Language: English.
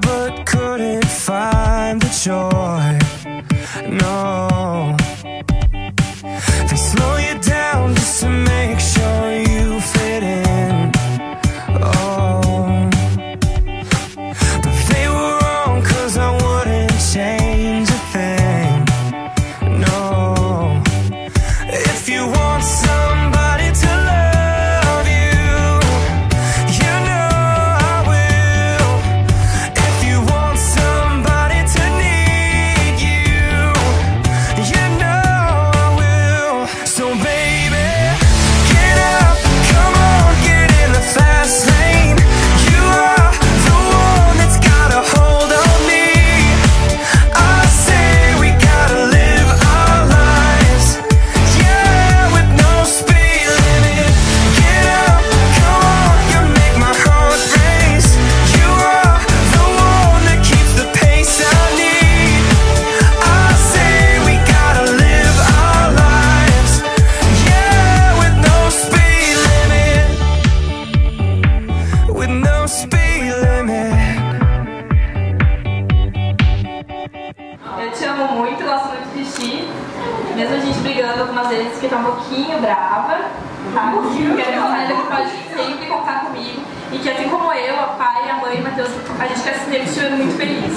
but couldn't find the joy. No, they slow you down just to make sure you fit in. Oh, but they were wrong 'cause I wouldn't change a thing. No. If you want somebody Mesmo a gente brigando algumas vezes, que tá um pouquinho brava, tá? Quero falar que pode sempre contar comigo. E que assim como eu, a pai, a mãe, Matheus, a gente quer sempre te vendo muito feliz.